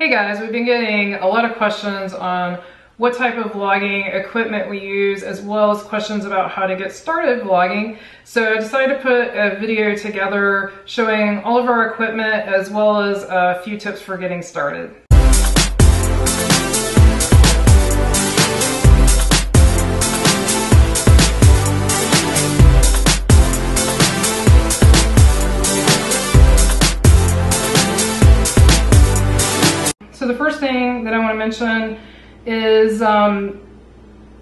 Hey guys, we've been getting a lot of questions on what type of vlogging equipment we use, as well as questions about how to get started vlogging. So I decided to put a video together showing all of our equipment, as well as a few tips for getting started. Thing that I want to mention is um,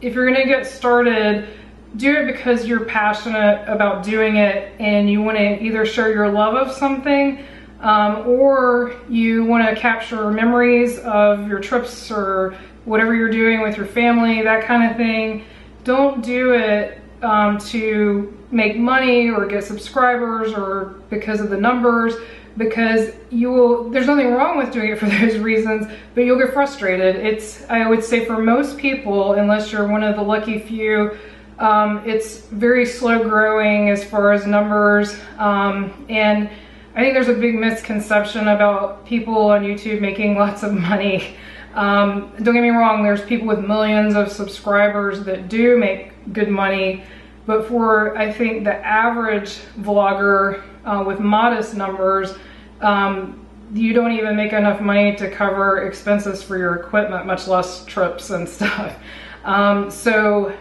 if you're going to get started, do it because you're passionate about doing it and you want to either share your love of something um, or you want to capture memories of your trips or whatever you're doing with your family, that kind of thing. Don't do it um, to make money or get subscribers or because of the numbers because you will, there's nothing wrong with doing it for those reasons, but you'll get frustrated. It's, I would say for most people, unless you're one of the lucky few, um, it's very slow growing as far as numbers. Um, and I think there's a big misconception about people on YouTube making lots of money. Um, don't get me wrong, there's people with millions of subscribers that do make good money, but for, I think, the average vlogger uh, with modest numbers, um, you don't even make enough money to cover expenses for your equipment, much less trips and stuff. Um, so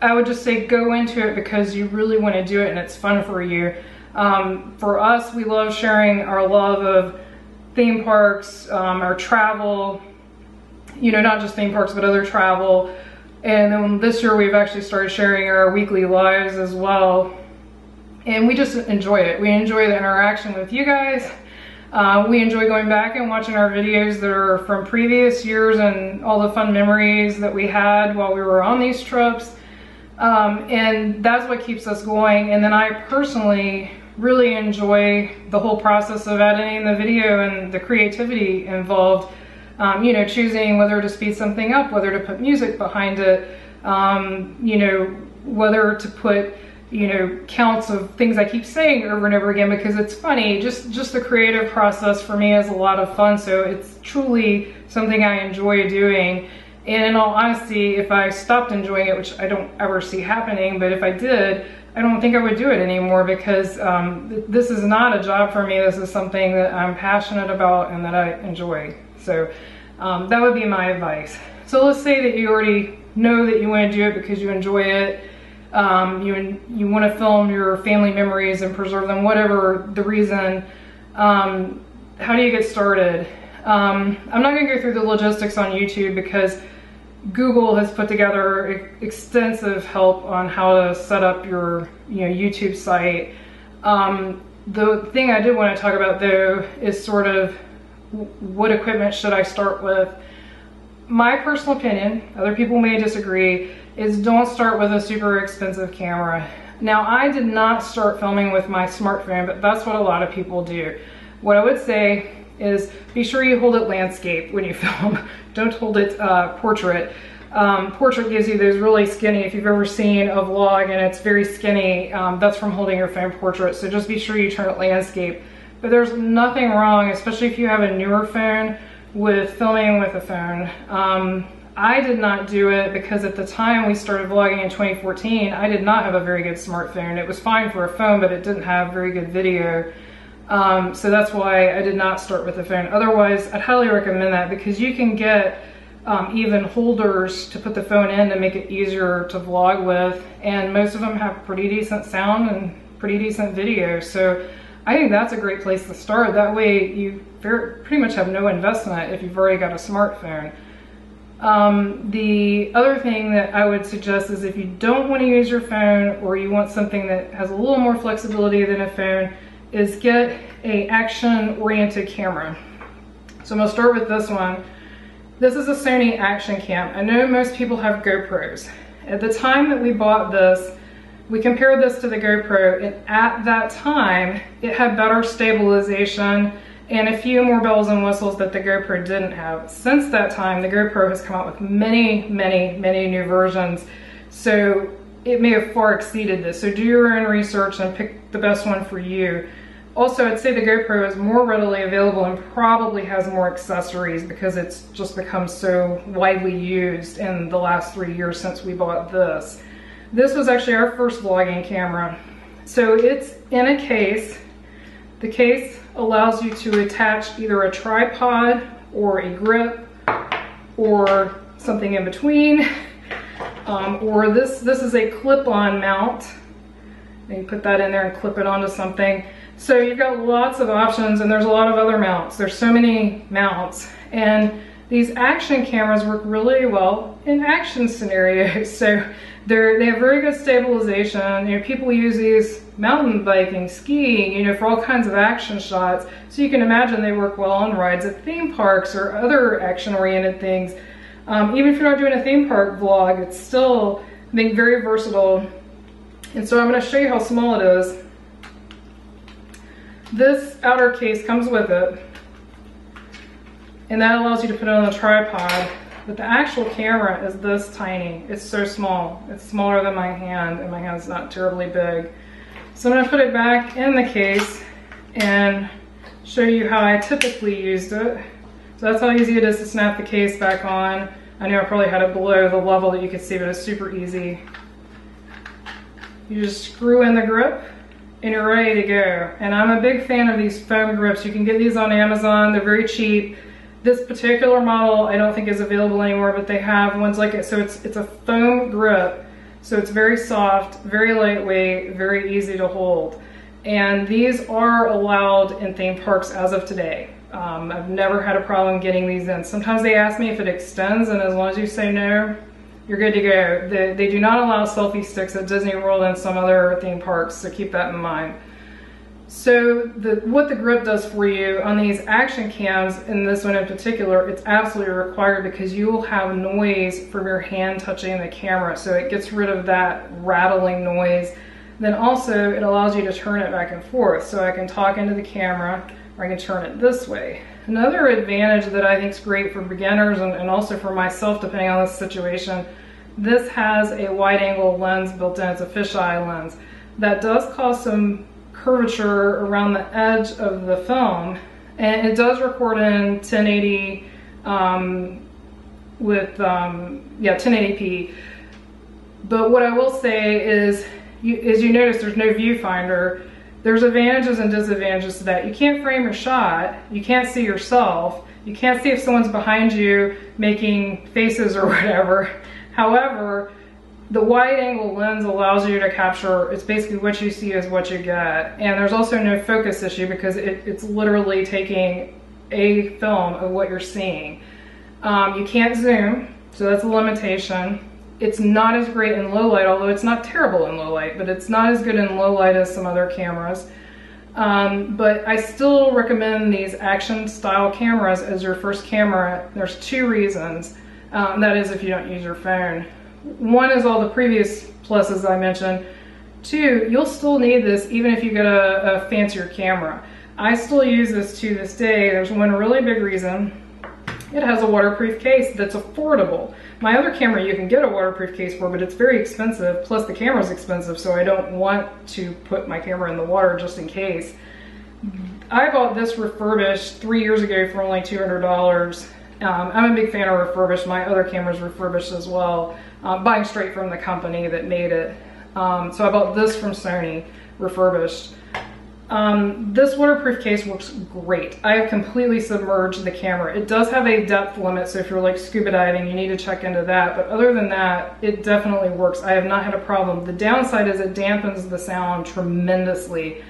I would just say go into it because you really want to do it and it's fun for you. Um, for us, we love sharing our love of theme parks, um, our travel, you know, not just theme parks, but other travel. And then this year we've actually started sharing our weekly lives as well. And we just enjoy it. We enjoy the interaction with you guys. Uh, we enjoy going back and watching our videos that are from previous years and all the fun memories that we had while we were on these trips. Um, and that's what keeps us going. And then I personally really enjoy the whole process of editing the video and the creativity involved. Um, you know, choosing whether to speed something up, whether to put music behind it, um, you know, whether to put you know, counts of things I keep saying over and over again because it's funny. Just just the creative process for me is a lot of fun. So it's truly something I enjoy doing. And in all honesty, if I stopped enjoying it, which I don't ever see happening, but if I did, I don't think I would do it anymore because um, th this is not a job for me. This is something that I'm passionate about and that I enjoy. So um, that would be my advice. So let's say that you already know that you want to do it because you enjoy it um, you you want to film your family memories and preserve them, whatever the reason. Um, how do you get started? Um, I'm not going to go through the logistics on YouTube because Google has put together extensive help on how to set up your you know YouTube site. Um, the thing I did want to talk about though is sort of what equipment should I start with. My personal opinion, other people may disagree, is don't start with a super expensive camera. Now I did not start filming with my smartphone, but that's what a lot of people do. What I would say is be sure you hold it landscape when you film. don't hold it uh, portrait. Um, portrait gives you those really skinny, if you've ever seen a vlog and it's very skinny, um, that's from holding your phone portrait. So just be sure you turn it landscape. But there's nothing wrong, especially if you have a newer phone, with filming with a phone. Um, I did not do it because at the time we started vlogging in 2014, I did not have a very good smartphone. It was fine for a phone, but it didn't have very good video. Um, so that's why I did not start with a phone. Otherwise, I'd highly recommend that because you can get um, even holders to put the phone in to make it easier to vlog with. And most of them have pretty decent sound and pretty decent video. So I think that's a great place to start. That way you pretty much have no investment if you've already got a smartphone. Um, the other thing that I would suggest is if you don't want to use your phone or you want something that has a little more flexibility than a phone is get a action oriented camera. So I'm gonna start with this one. This is a Sony Action Cam. I know most people have GoPros. At the time that we bought this, we compared this to the GoPro and at that time, it had better stabilization and a few more bells and whistles that the GoPro didn't have. Since that time, the GoPro has come out with many, many, many new versions. So it may have far exceeded this. So do your own research and pick the best one for you. also, I'd say the GoPro is more readily available and probably has more accessories because it's just become so widely used in the last three years since we bought this. This was actually our first vlogging camera. So it's in a case. The case allows you to attach either a tripod or a grip or something in between. Um, or this, this is a clip-on mount. And you put that in there and clip it onto something. So you've got lots of options and there's a lot of other mounts. There's so many mounts. And these action cameras work really well in action scenarios. So they're, they have very good stabilization. You know, people use these mountain biking, skiing, you know, for all kinds of action shots. So you can imagine they work well on rides at theme parks or other action-oriented things. Um, even if you're not doing a theme park vlog, it's still, I think, very versatile. And so I'm gonna show you how small it is. This outer case comes with it. And that allows you to put it on a tripod. But the actual camera is this tiny. It's so small. It's smaller than my hand and my hand's not terribly big. So I'm gonna put it back in the case and show you how I typically used it. So that's how easy it is to snap the case back on. I know I probably had it below the level that you could see, but it's super easy. You just screw in the grip and you're ready to go. And I'm a big fan of these foam grips. You can get these on Amazon. They're very cheap. This particular model I don't think is available anymore, but they have ones like it. So it's, it's a foam grip so it's very soft, very lightweight, very easy to hold. And these are allowed in theme parks as of today. Um, I've never had a problem getting these in. Sometimes they ask me if it extends and as long as you say no, you're good to go. They, they do not allow selfie sticks at Disney World and some other theme parks, so keep that in mind. So the, what the grip does for you on these action cams, and this one in particular, it's absolutely required because you will have noise from your hand touching the camera. So it gets rid of that rattling noise. Then also it allows you to turn it back and forth. So I can talk into the camera or I can turn it this way. Another advantage that I think is great for beginners and, and also for myself, depending on the situation, this has a wide angle lens built in. It's a fisheye lens. That does cause some curvature around the edge of the film. And it does record in 1080 um, with, um, yeah, 1080p. But what I will say is, you, as you notice, there's no viewfinder. There's advantages and disadvantages to that. You can't frame your shot. You can't see yourself. You can't see if someone's behind you making faces or whatever. However, the wide angle lens allows you to capture, it's basically what you see is what you get. And there's also no focus issue because it, it's literally taking a film of what you're seeing. Um, you can't zoom, so that's a limitation. It's not as great in low light, although it's not terrible in low light, but it's not as good in low light as some other cameras. Um, but I still recommend these action style cameras as your first camera. There's two reasons. Um, that is if you don't use your phone one is all the previous pluses I mentioned. Two, you'll still need this even if you get a, a fancier camera. I still use this to this day. There's one really big reason. It has a waterproof case that's affordable. My other camera you can get a waterproof case for, but it's very expensive. Plus the camera's expensive, so I don't want to put my camera in the water just in case. I bought this refurbished three years ago for only $200. Um, I'm a big fan of refurbished. My other camera's refurbished as well uh, buying straight from the company that made it. Um, so I bought this from Sony, refurbished. Um, this waterproof case works great. I have completely submerged the camera. It does have a depth limit, so if you're like scuba diving, you need to check into that. But other than that, it definitely works. I have not had a problem. The downside is it dampens the sound tremendously.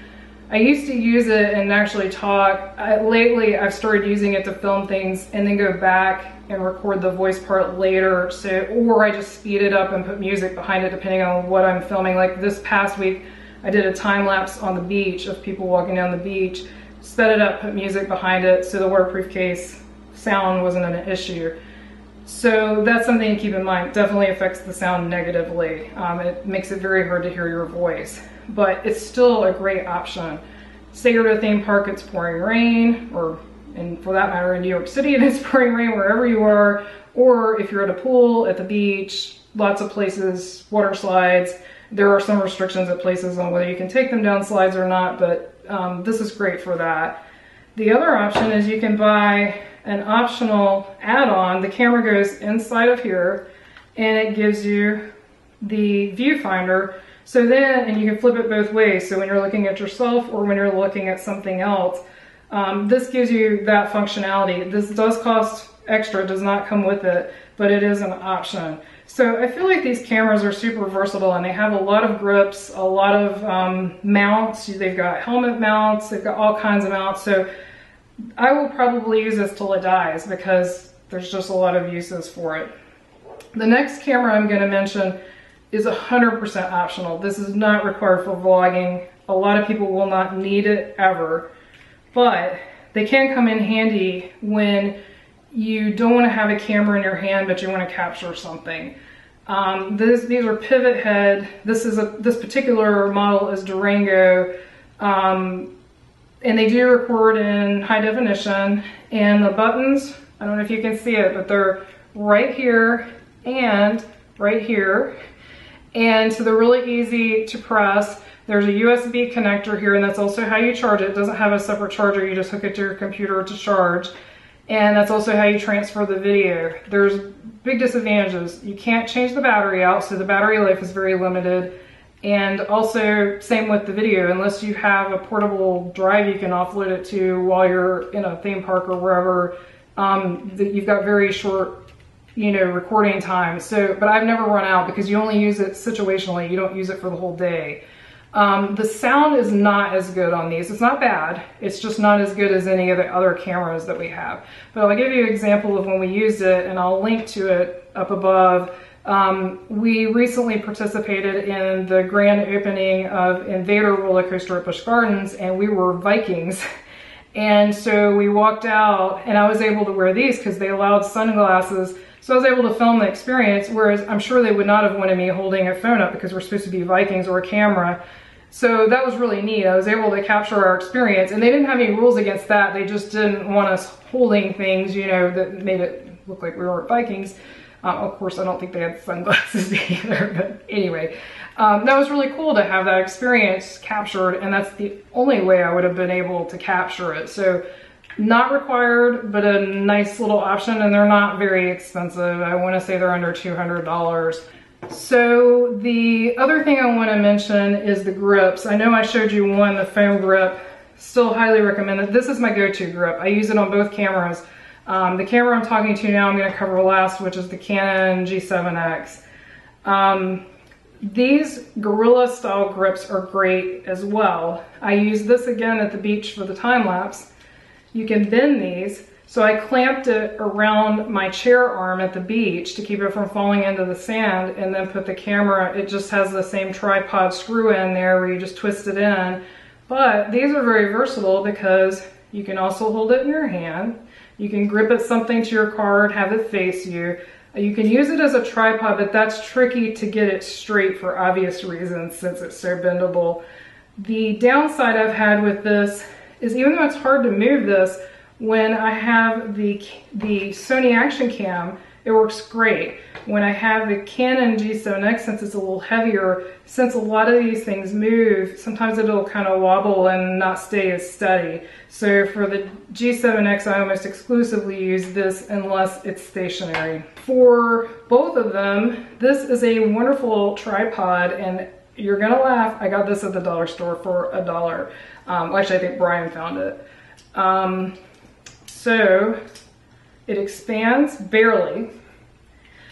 I used to use it and actually talk. I, lately, I've started using it to film things and then go back and record the voice part later. So, or I just speed it up and put music behind it depending on what I'm filming. Like this past week, I did a time lapse on the beach of people walking down the beach, sped it up, put music behind it so the waterproof case sound wasn't an issue. So that's something to keep in mind. Definitely affects the sound negatively. Um, it makes it very hard to hear your voice but it's still a great option. Say you're at a theme park, it's pouring rain, or and for that matter in New York City, it is pouring rain wherever you are, or if you're at a pool, at the beach, lots of places, water slides. There are some restrictions at places on whether you can take them down slides or not, but um, this is great for that. The other option is you can buy an optional add-on. The camera goes inside of here and it gives you the viewfinder. So then, and you can flip it both ways. So when you're looking at yourself or when you're looking at something else, um, this gives you that functionality. This does cost extra, it does not come with it, but it is an option. So I feel like these cameras are super versatile and they have a lot of grips, a lot of um, mounts. They've got helmet mounts, they've got all kinds of mounts. So I will probably use this till it dies because there's just a lot of uses for it. The next camera I'm going to mention is 100% optional. This is not required for vlogging. A lot of people will not need it ever, but they can come in handy when you don't want to have a camera in your hand, but you want to capture something. Um, this, these are Pivothead. This is a this particular model is Durango, um, and they do record in high definition. And the buttons, I don't know if you can see it, but they're right here and right here. And so they're really easy to press. There's a USB connector here, and that's also how you charge it. It doesn't have a separate charger. You just hook it to your computer to charge. And that's also how you transfer the video. There's big disadvantages. You can't change the battery out, so the battery life is very limited. And also, same with the video, unless you have a portable drive you can offload it to while you're in a theme park or wherever, um, you've got very short, you know, recording time. So, but I've never run out because you only use it situationally. You don't use it for the whole day. Um, the sound is not as good on these. It's not bad. It's just not as good as any of the other cameras that we have. But I'll give you an example of when we used it and I'll link to it up above. Um, we recently participated in the grand opening of InvadR roller coaster at Busch Gardens and we were Vikings. And so we walked out and I was able to wear these because they allowed sunglasses. So I was able to film the experience, whereas I'm sure they would not have wanted me holding a phone up because we're supposed to be Vikings or a camera. So that was really neat. I was able to capture our experience and they didn't have any rules against that. They just didn't want us holding things, you know, that made it look like we weren't Vikings. Uh, of course, I don't think they had sunglasses either, but anyway, um, that was really cool to have that experience captured and that's the only way I would have been able to capture it. So not required, but a nice little option and they're not very expensive. I wanna say they're under $200. So the other thing I want to mention is the grips. I know I showed you one, the foam grip. Still highly recommend it. This is my go-to grip. I use it on both cameras. Um, the camera I'm talking to now I'm going to cover last, which is the Canon G7X. Um, these Gorilla style grips are great as well. I use this again at the beach for the time lapse. You can bend these so I clamped it around my chair arm at the beach to keep it from falling into the sand and then put the camera, it just has the same tripod screw in there where you just twist it in. But these are very versatile because you can also hold it in your hand. You can grip it something to your card, have it face you. You can use it as a tripod, but that's tricky to get it straight for obvious reasons since it's so bendable. The downside I've had with this is even though it's hard to move this, when I have the, the Sony Action Cam, it works great. When I have the Canon G7X, since it's a little heavier, since a lot of these things move, sometimes it'll kind of wobble and not stay as steady. So for the G7X, I almost exclusively use this unless it's stationary. For both of them, this is a wonderful tripod and you're gonna laugh. I got this at the dollar store for a dollar. Um, actually, I think Brian found it. Um, so it expands barely.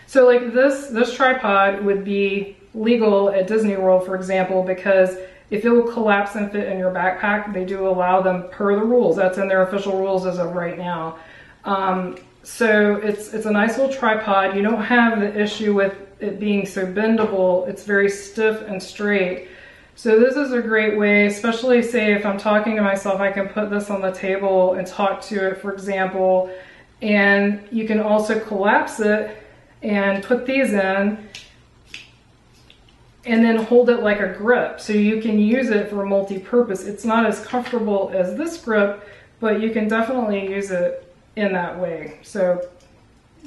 So like this, this tripod would be legal at Disney World, for example, because if it will collapse and fit in your backpack, they do allow them per the rules. That's in their official rules as of right now. Um, so it's, it's a nice little tripod. You don't have the issue with it being so bendable. It's very stiff and straight. So this is a great way, especially say if I'm talking to myself, I can put this on the table and talk to it, for example, and you can also collapse it and put these in and then hold it like a grip. So you can use it for multi-purpose. It's not as comfortable as this grip, but you can definitely use it in that way. So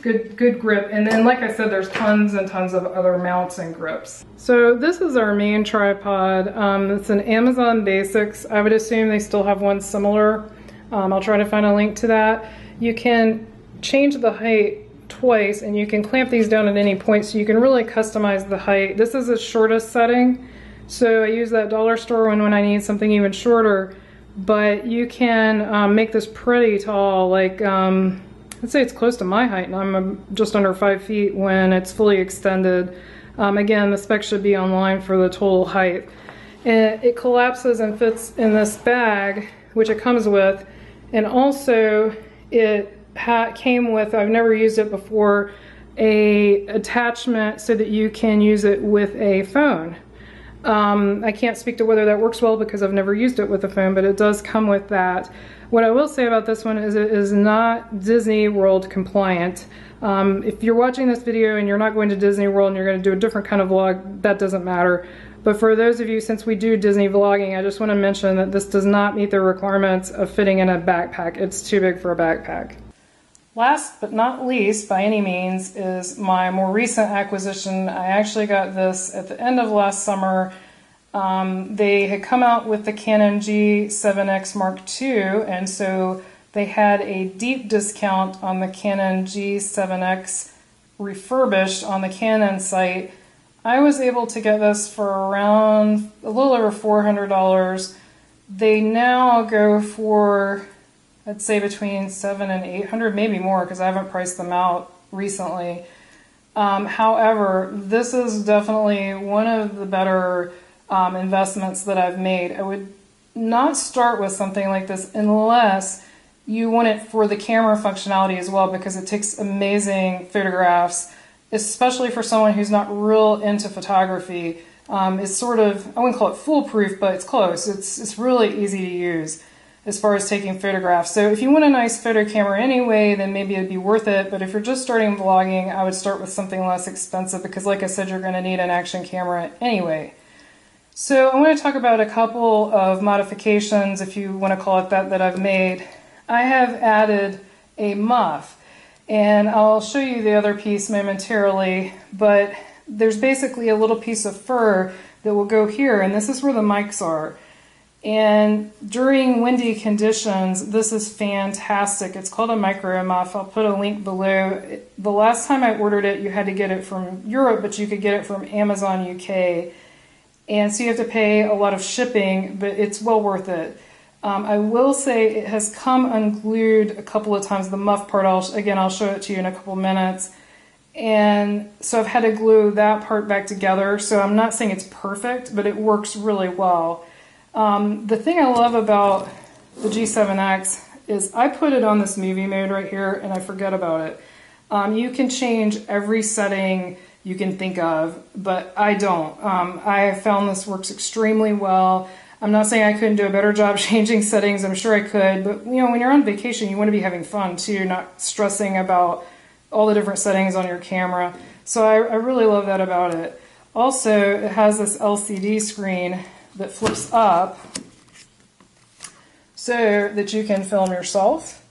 good good grip. And then like I said there's tons and tons of other mounts and grips. So this is our main tripod. Um, it's an Amazon Basics. I would assume they still have one similar. Um, I'll try to find a link to that. You can change the height twice and you can clamp these down at any point so you can really customize the height. This is the shortest setting so I use that dollar store one when I need something even shorter. But you can um, make this pretty tall like um, I'd say it's close to my height and I'm um, just under five feet when it's fully extended. Um, again, the spec should be online for the total height. And it collapses and fits in this bag, which it comes with. And also it came with, I've never used it before, a attachment so that you can use it with a phone. Um, I can't speak to whether that works well because I've never used it with a phone, but it does come with that. What I will say about this one is it is not Disney World compliant. Um, if you're watching this video and you're not going to Disney World and you're going to do a different kind of vlog, that doesn't matter. But for those of you, since we do Disney vlogging, I just want to mention that this does not meet the requirements of fitting in a backpack. It's too big for a backpack. Last but not least, by any means, is my more recent acquisition. I actually got this at the end of last summer um, they had come out with the Canon G7X Mark II, and so they had a deep discount on the Canon G7X refurbished on the Canon site. I was able to get this for around a little over $400. They now go for, I'd say between seven and 800, maybe more because I haven't priced them out recently. Um, however, this is definitely one of the better um, investments that I've made. I would not start with something like this unless you want it for the camera functionality as well because it takes amazing photographs, especially for someone who's not real into photography. Um, it's sort of, I wouldn't call it foolproof, but it's close. It's, it's really easy to use as far as taking photographs. So if you want a nice photo camera anyway, then maybe it'd be worth it. But if you're just starting vlogging, I would start with something less expensive because like I said, you're going to need an action camera anyway. So I want to talk about a couple of modifications, if you want to call it that, that I've made. I have added a muff, and I'll show you the other piece momentarily, but there's basically a little piece of fur that will go here, and this is where the mics are. And during windy conditions, this is fantastic. It's called a micro muff. I'll put a link below. The last time I ordered it, you had to get it from Europe, but you could get it from Amazon UK and so you have to pay a lot of shipping, but it's well worth it. Um, I will say it has come unglued a couple of times. The muff part, I'll, again, I'll show it to you in a couple minutes. And so I've had to glue that part back together. So I'm not saying it's perfect, but it works really well. Um, the thing I love about the G7X is I put it on this movie mode right here and I forget about it. Um, you can change every setting you can think of, but I don't. Um, I found this works extremely well. I'm not saying I couldn't do a better job changing settings. I'm sure I could, but you know, when you're on vacation, you want to be having fun too, not stressing about all the different settings on your camera. So I, I really love that about it. Also, it has this LCD screen that flips up so that you can film yourself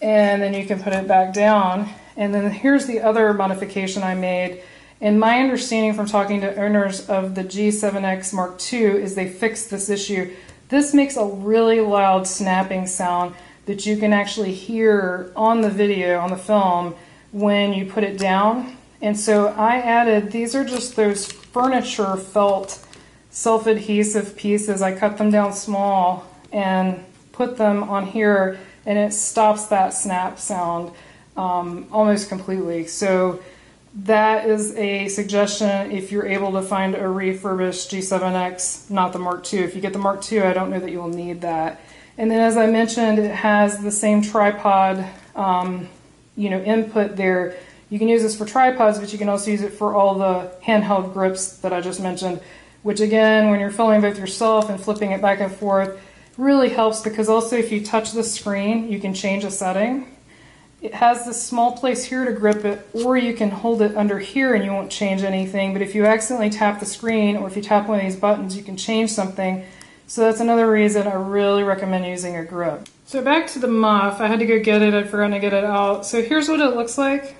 and then you can put it back down. And then here's the other modification I made and my understanding from talking to owners of the G7X Mark II is they fixed this issue. This makes a really loud snapping sound that you can actually hear on the video, on the film, when you put it down. And so I added, these are just those furniture felt self-adhesive pieces. I cut them down small and put them on here and it stops that snap sound um, almost completely. So that is a suggestion if you're able to find a refurbished G7X, not the Mark II. If you get the Mark II, I don't know that you'll need that. And then as I mentioned, it has the same tripod, um, you know, input there. You can use this for tripods, but you can also use it for all the handheld grips that I just mentioned, which again, when you're filming both yourself and flipping it back and forth, really helps because also if you touch the screen, you can change a setting. It has this small place here to grip it, or you can hold it under here and you won't change anything. But if you accidentally tap the screen, or if you tap one of these buttons, you can change something. So that's another reason I really recommend using a grip. So back to the muff, I had to go get it, I'd forgotten to get it out. So here's what it looks like.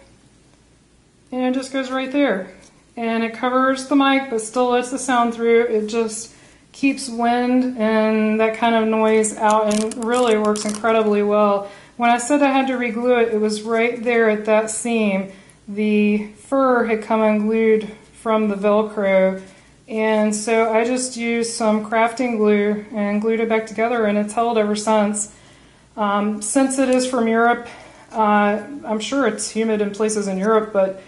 and it just goes right there. And it covers the mic, but still lets the sound through. It just keeps wind and that kind of noise out and really works incredibly well. When I said I had to reglue it, it was right there at that seam. The fur had come unglued from the Velcro and so I just used some crafting glue and glued it back together and it's held ever since. Um, since it is from Europe, uh, I'm sure it's humid in places in Europe, but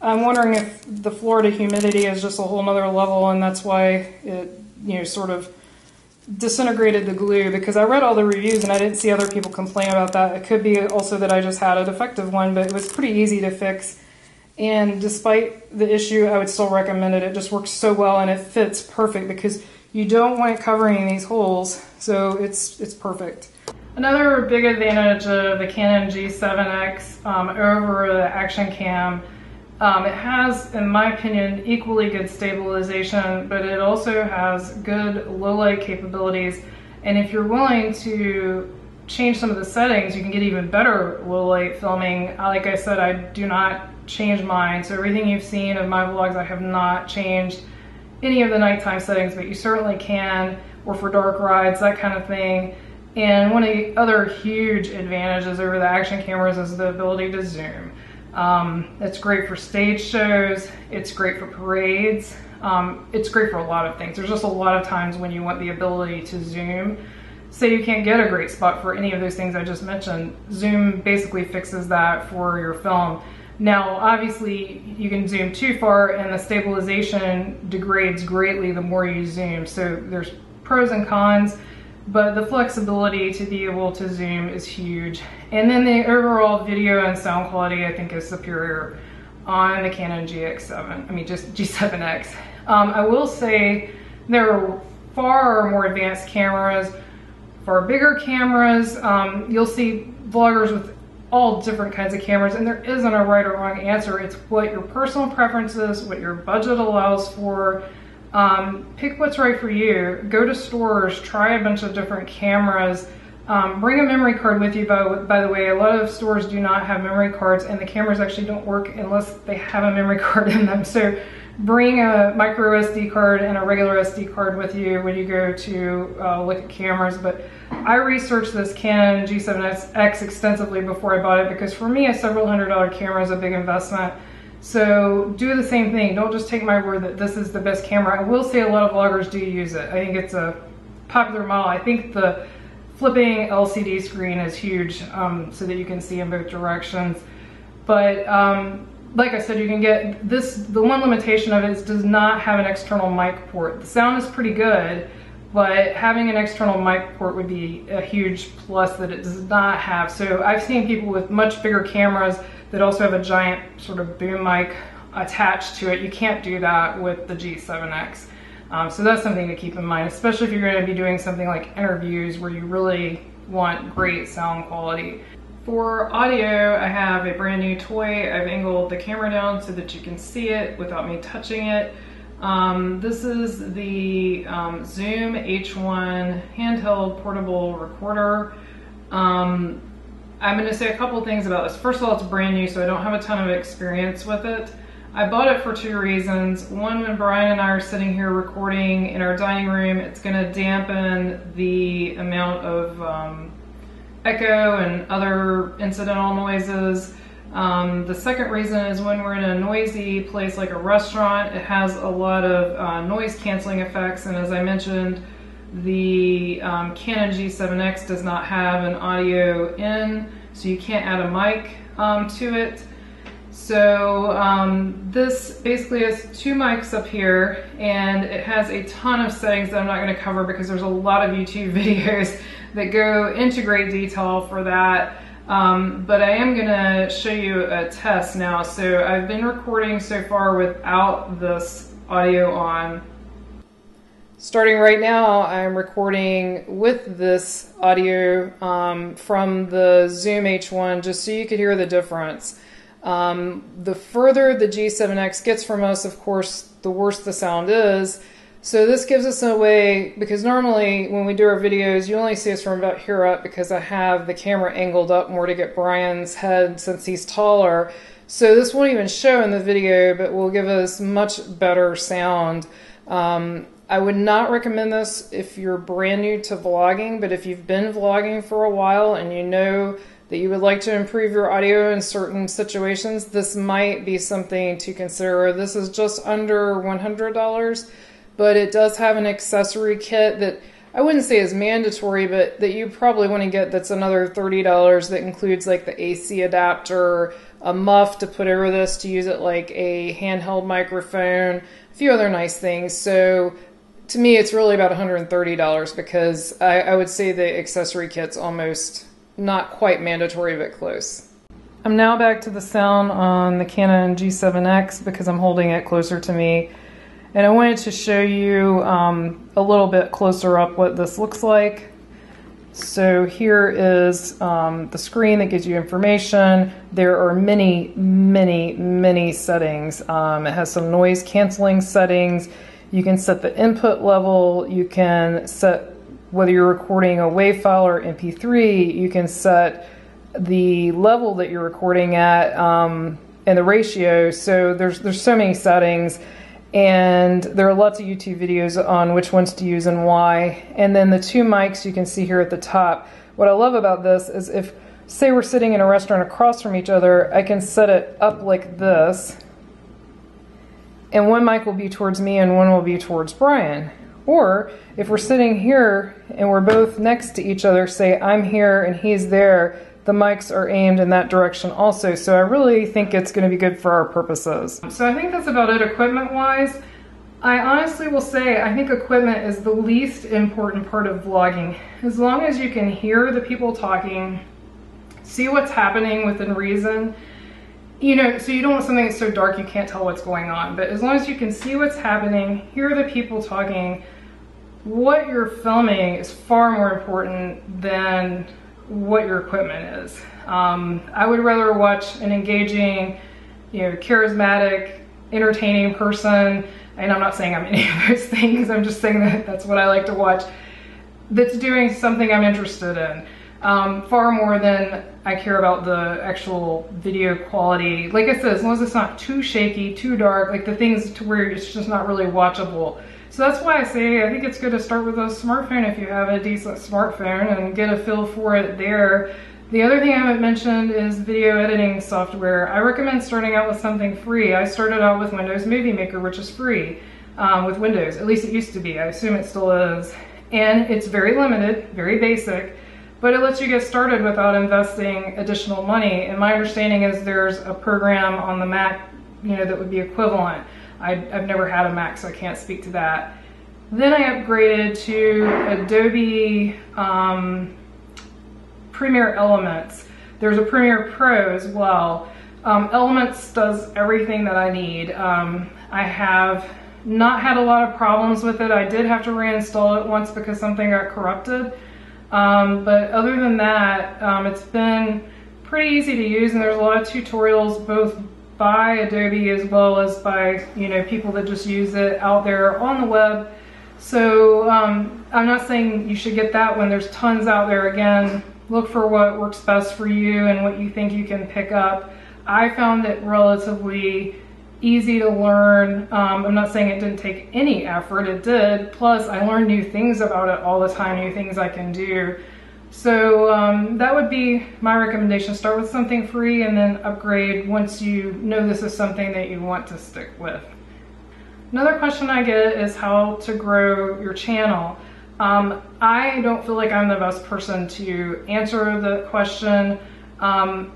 I'm wondering if the Florida humidity is just a whole nother level and that's why it, you know, sort of disintegrated the glue because I read all the reviews and I didn't see other people complain about that. It could be also that I just had a defective one, but it was pretty easy to fix. And despite the issue, I would still recommend it. It just works so well and it fits perfect because you don't want it covering these holes, so it's, it's perfect. Another big advantage of the Canon G7X um, over the Action Cam, um, it has, in my opinion, equally good stabilization, but it also has good low light capabilities. And if you're willing to change some of the settings, you can get even better low light filming. Like I said, I do not change mine. So everything you've seen of my vlogs, I have not changed any of the nighttime settings, but you certainly can, or for dark rides, that kind of thing. And one of the other huge advantages over the action cameras is the ability to zoom. Um, it's great for stage shows, it's great for parades, um, it's great for a lot of things. There's just a lot of times when you want the ability to zoom. Say you can't get a great spot for any of those things I just mentioned, Zoom basically fixes that for your film. Now, obviously, you can zoom too far and the stabilization degrades greatly the more you zoom. So there's pros and cons, but the flexibility to be able to zoom is huge. And then the overall video and sound quality, I think, is superior on the Canon GX7, I mean, just G7X. Um, I will say there are far more advanced cameras, far bigger cameras. Um, you'll see vloggers with all different kinds of cameras and there isn't a right or wrong answer. It's what your personal preferences, what your budget allows for. Um, pick what's right for you. Go to stores, try a bunch of different cameras. Um, bring a memory card with you, by, by the way. A lot of stores do not have memory cards and the cameras actually don't work unless they have a memory card in them. So bring a micro SD card and a regular SD card with you when you go to uh, look at cameras. But I researched this Canon G7X extensively before I bought it because for me a several hundred dollar camera is a big investment. So do the same thing. Don't just take my word that this is the best camera. I will say a lot of vloggers do use it. I think it's a popular model. I think the flipping LCD screen is huge um, so that you can see in both directions. But um, like I said, you can get this, the one limitation of it is does not have an external mic port. The sound is pretty good, but having an external mic port would be a huge plus that it does not have. So I've seen people with much bigger cameras that also have a giant sort of boom mic attached to it. You can't do that with the G7X. Um, so that's something to keep in mind, especially if you're going to be doing something like interviews where you really want great sound quality. For audio, I have a brand new toy. I've angled the camera down so that you can see it without me touching it. Um, this is the um, Zoom H1 handheld portable recorder. Um, I'm going to say a couple things about this. First of all, it's brand new, so I don't have a ton of experience with it. I bought it for two reasons. One, when Brian and I are sitting here recording in our dining room, it's going to dampen the amount of um, echo and other incidental noises. Um, the second reason is when we're in a noisy place like a restaurant, it has a lot of uh, noise canceling effects. And as I mentioned, the um, Canon G7X does not have an audio in, so you can't add a mic um, to it. So um, this basically has two mics up here and it has a ton of settings that I'm not going to cover because there's a lot of YouTube videos that go into great detail for that. Um, but I am going to show you a test now. So I've been recording so far without this audio on. Starting right now, I'm recording with this audio um, from the Zoom H1 just so you could hear the difference. Um, the further the G7X gets from us, of course, the worse the sound is. So this gives us a way, because normally when we do our videos, you only see us from about here up because I have the camera angled up more to get Brian's head since he's taller. So this won't even show in the video, but will give us much better sound. Um, I would not recommend this if you're brand new to vlogging, but if you've been vlogging for a while and you know that you would like to improve your audio in certain situations, this might be something to consider. This is just under $100, but it does have an accessory kit that I wouldn't say is mandatory, but that you probably want to get that's another $30 that includes like the AC adapter, a muff to put over this to use it like a handheld microphone, a few other nice things. So to me, it's really about $130 because I, I would say the accessory kit's almost not quite mandatory, but close. I'm now back to the sound on the Canon G7X because I'm holding it closer to me. And I wanted to show you um, a little bit closer up what this looks like. So here is um, the screen that gives you information. There are many, many, many settings. Um, it has some noise canceling settings. You can set the input level. You can set whether you're recording a WAV file or MP3. You can set the level that you're recording at um, and the ratio. So there's there's so many settings, and there are lots of YouTube videos on which ones to use and why. And then the two mics you can see here at the top. What I love about this is if say we're sitting in a restaurant across from each other, I can set it up like this and one mic will be towards me and one will be towards Brian. Or if we're sitting here and we're both next to each other, say I'm here and he's there, the mics are aimed in that direction also. So I really think it's going to be good for our purposes. So I think that's about it equipment wise. I honestly will say I think equipment is the least important part of vlogging. As long as you can hear the people talking, see what's happening within reason, you know, so you don't want something that's so dark you can't tell what's going on. But as long as you can see what's happening, hear the people talking, what you're filming is far more important than what your equipment is. Um, I would rather watch an engaging, you know, charismatic, entertaining person, and I'm not saying I'm any of those things, I'm just saying that that's what I like to watch, that's doing something I'm interested in um, far more than I care about the actual video quality. Like I said, as long as it's not too shaky, too dark, like the things to where it's just not really watchable. So that's why I say I think it's good to start with a smartphone if you have a decent smartphone and get a feel for it there. The other thing I haven't mentioned is video editing software. I recommend starting out with something free. I started out with Windows Movie Maker, which is free um, with Windows. At least it used to be. I assume it still is. And it's very limited, very basic but it lets you get started without investing additional money. And my understanding is there's a program on the Mac, you know, that would be equivalent. I, have never had a Mac, so I can't speak to that. Then I upgraded to Adobe um, Premiere Elements. There's a Premiere Pro as well. Um, Elements does everything that I need. Um, I have not had a lot of problems with it. I did have to reinstall it once because something got corrupted. Um, but other than that, um, it's been pretty easy to use and there's a lot of tutorials both by Adobe as well as by you know people that just use it out there on the web. So um, I'm not saying you should get that when there's tons out there. Again, look for what works best for you and what you think you can pick up. I found it relatively easy to learn. Um, I'm not saying it didn't take any effort, it did. Plus, I learned new things about it all the time, new things I can do. So um, that would be my recommendation. Start with something free and then upgrade once you know this is something that you want to stick with. Another question I get is how to grow your channel. Um, I don't feel like I'm the best person to answer the question. Um,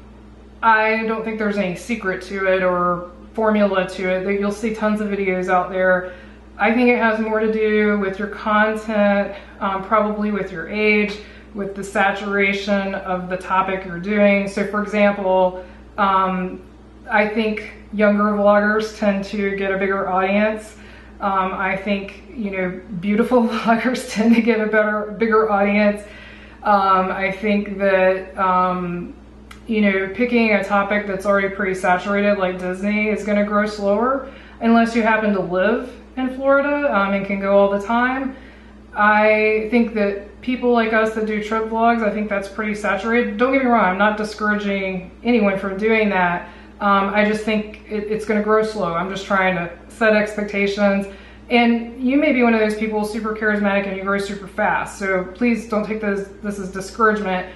I don't think there's any secret to it or formula to it. That You'll see tons of videos out there. I think it has more to do with your content, um, probably with your age, with the saturation of the topic you're doing. So for example, um, I think younger vloggers tend to get a bigger audience. Um, I think, you know, beautiful vloggers tend to get a better, bigger audience. Um, I think that um, you know, picking a topic that's already pretty saturated like Disney is going to grow slower unless you happen to live in Florida um, and can go all the time. I think that people like us that do trip vlogs, I think that's pretty saturated. Don't get me wrong, I'm not discouraging anyone from doing that. Um, I just think it, it's going to grow slow. I'm just trying to set expectations. And you may be one of those people super charismatic and you grow super fast. So please don't take this, this as discouragement.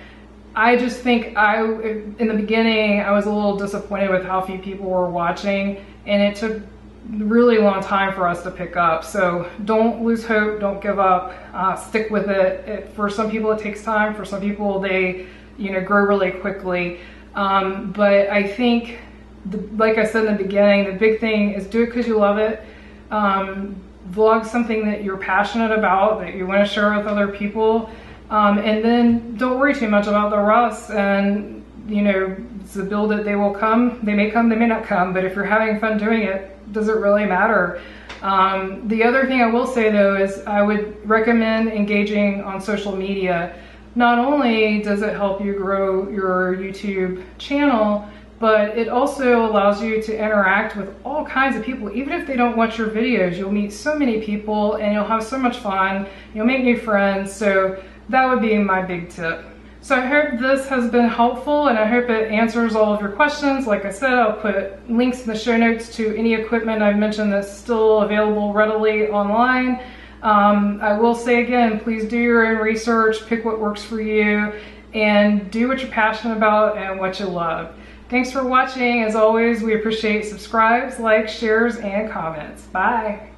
I just think I, in the beginning, I was a little disappointed with how few people were watching and it took really long time for us to pick up. So don't lose hope, don't give up, uh, stick with it. it. For some people it takes time, for some people they, you know, grow really quickly. Um, but I think, the, like I said in the beginning, the big thing is do it because you love it. Um, vlog something that you're passionate about, that you want to share with other people. Um, and then don't worry too much about the rust and, you know, to build it, they will come. They may come, they may not come, but if you're having fun doing it, does it really matter? Um, the other thing I will say though is I would recommend engaging on social media. Not only does it help you grow your YouTube channel, but it also allows you to interact with all kinds of people. Even if they don't watch your videos, you'll meet so many people and you'll have so much fun. You'll make new friends. So that would be my big tip. So I hope this has been helpful and I hope it answers all of your questions. Like I said, I'll put links in the show notes to any equipment I've mentioned that's still available readily online. Um, I will say again, please do your own research, pick what works for you, and do what you're passionate about and what you love. Thanks for watching. As always, we appreciate subscribes, likes, shares, and comments. Bye.